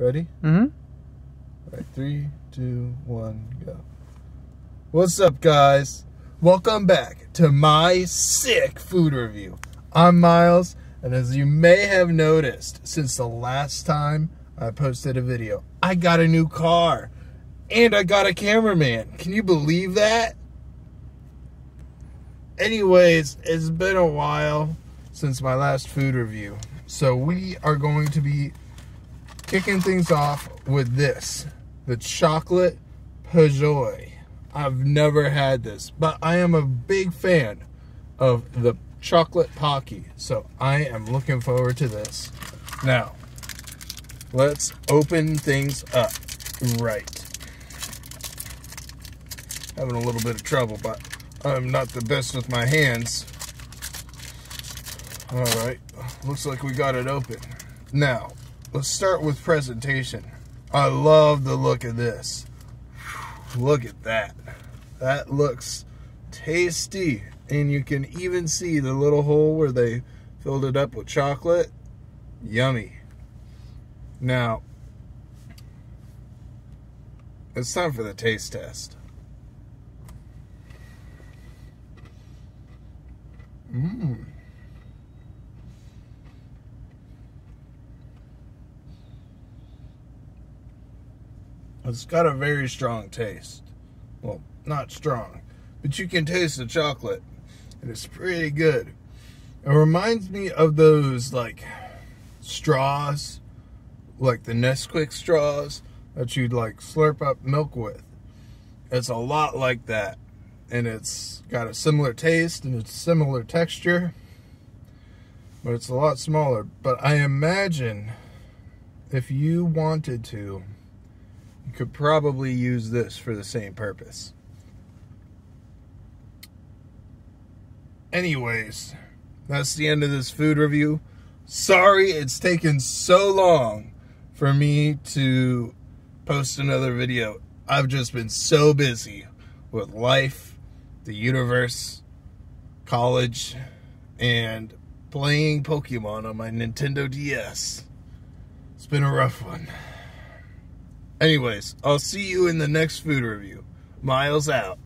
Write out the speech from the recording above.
Ready? Mm-hmm. All right, three, two, one, go. What's up, guys? Welcome back to my sick food review. I'm Miles, and as you may have noticed since the last time I posted a video, I got a new car and I got a cameraman. Can you believe that? Anyways, it's been a while since my last food review, so we are going to be kicking things off with this the chocolate Pejoy. I've never had this, but I am a big fan of the chocolate Pocky, so I am looking forward to this. Now, let's open things up right. Having a little bit of trouble, but I'm not the best with my hands. All right, looks like we got it open. Now, let's start with presentation. I love the look of this. Look at that. That looks tasty. And you can even see the little hole where they filled it up with chocolate. Yummy. Now, it's time for the taste test. Mmm. It's got a very strong taste. Well, not strong, but you can taste the chocolate, and it's pretty good. It reminds me of those like straws, like the Nesquik straws that you'd like slurp up milk with. It's a lot like that, and it's got a similar taste and it's similar texture, but it's a lot smaller. But I imagine if you wanted to you could probably use this for the same purpose. Anyways, that's the end of this food review. Sorry it's taken so long for me to post another video. I've just been so busy with life, the universe, college, and playing Pokemon on my Nintendo DS. It's been a rough one. Anyways, I'll see you in the next food review. Miles out.